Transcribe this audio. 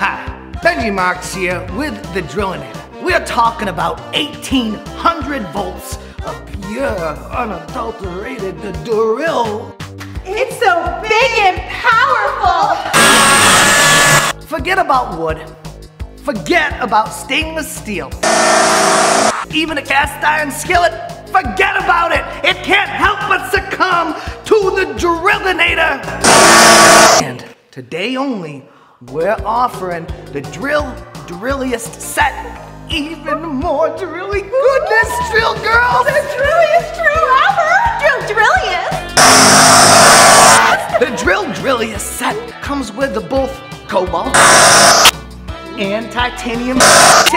Hi, Benji Marks here with the Drillinator. We're talking about 1800 volts of pure, unadulterated drill. It's so big and powerful! Forget about wood. Forget about stainless steel. Even a cast iron skillet, forget about it. It can't help but succumb to the Drillinator. And today only, we're offering the Drill Drilliest set. Even more drilly goodness, drill girls! The drilliest drill ever! Drill drilliest! The Drill Drilliest set comes with the both cobalt and titanium tips.